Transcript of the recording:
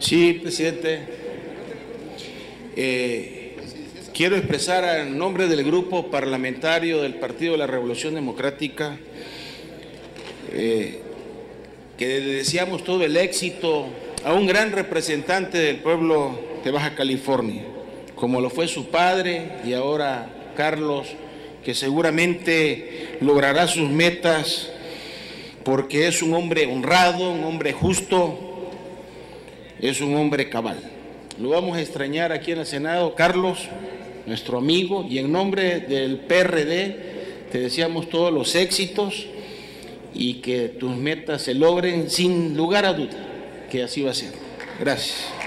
Sí, presidente. Eh, quiero expresar en nombre del grupo parlamentario del Partido de la Revolución Democrática eh, que deseamos todo el éxito a un gran representante del pueblo de Baja California, como lo fue su padre y ahora Carlos, que seguramente logrará sus metas porque es un hombre honrado, un hombre justo, es un hombre cabal. Lo vamos a extrañar aquí en el Senado, Carlos, nuestro amigo, y en nombre del PRD te deseamos todos los éxitos y que tus metas se logren sin lugar a duda, que así va a ser. Gracias.